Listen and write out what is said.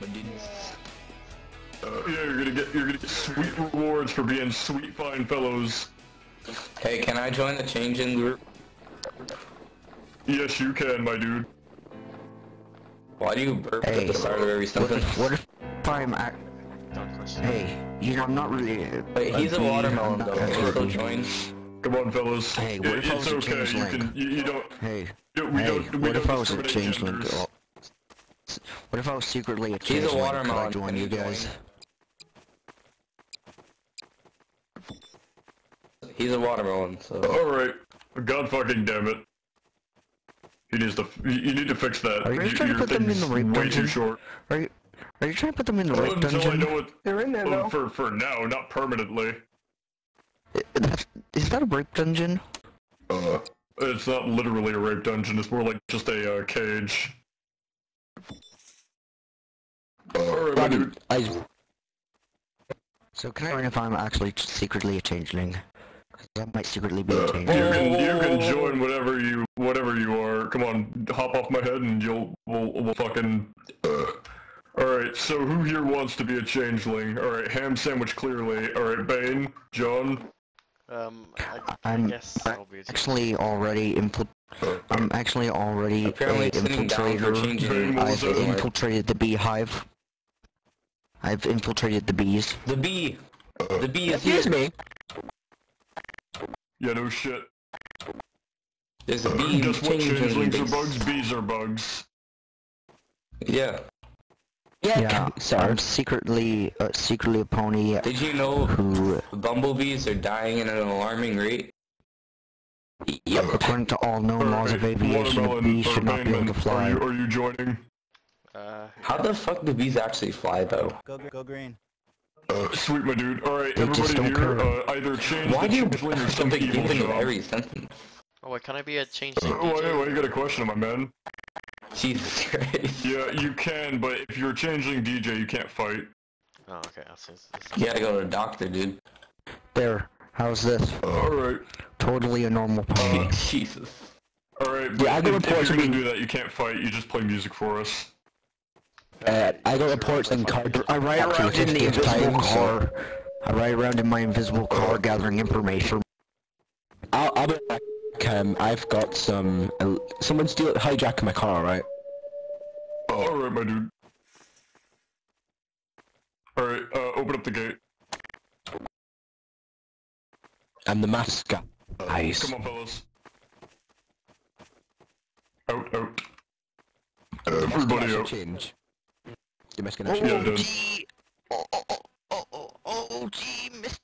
my dude. Uh, yeah, you're gonna get you're gonna get sweet rewards for being sweet fine fellows. Hey, can I join the changing group? Yes, you can, my dude. Why do you burp Hey, at the start of every What if, what if I'm ac- Hey, you know, I'm not really. Wait, he's a watermelon though. Can he still being- join? Come on, fellas. Hey, It- what if I it's was a okay. You changeling? can you, you don't Hey, you- we hey, don't we what don't if I was a discriminate changeling? Genders. girl? What if I was secretly a He's a changeling? Could I watermelon. join you guys? He's a watermelon, so. All right. God fucking damn it. He needs to. You you need to fix that. Are you You- trying to put them in the rape way dungeon? too short. Are you? Are you trying to put them in the rape Until I know it. They're in there oh, now. for for now, not permanently. That's, is that a rape dungeon? Uh, it's not literally a rape dungeon. It's more like just a uh, cage. Alright, my dude. I. So can I learn if I'm actually secretly a changeling? 'Cause I might secretly be a Uh, you changeling. can you can join whatever you whatever you are. Come on, hop off my head and you'll we'll, we'll fucking. Uh. All right, so who here wants to be a changeling? All right, ham sandwich clearly. All right, Bane, John. Um, I, I I'm guess I'll be a actually already infil- I'm actually already Apparently a sitting down for infiltrator. changing Bane will I've infiltrated the beehive. I've infiltrated the bees. The bee! The bee is Excuse here! me. Yeah, no shit. There's a bee Guess what? Changelings are bugs. Bees are bugs. Yeah. Yeah, Sorry, I'm secretly uh, secretly a pony Did you know who, bumblebees are dying at an alarming rate? yep, according to all known laws of aviation, a bee should not be able to fly. Are you, are you joining? Uh, How the fuck do bees actually fly though? Go, go green. Uh, sweet, my dude. Alright, They everybody here, care. uh, either change Why the do you changeling or put some the evil beginning every sentence? oh wait, can I be a change Uh, why, why you got a question, my man? Jesus Christ. Yeah, you can, but if you're changing DJ, you can't fight. Oh, okay. I'll see. You gotta go to the doctor, dude. There, how's this? Alright, Totally a normal pony. Uh, Jesus. alright, but Yeah, I got if, if you're gonna do that, you can't fight, you just play music for us. Uh, I got reports in car. I ride around in the invisible car. I ride around in my invisible car gathering information. I'll, I'll be back. Um, I've got some. Uh, someone steal hijack my car, right? Alright, my dude. Alright, uh, open up the gate. And the mask guy. Uh, Nice. Come on, fellas. Out, out. Everybody out. change. Yeah, it does. gee. Oh, oh, oh, oh, oh, oh, Mr. Mr.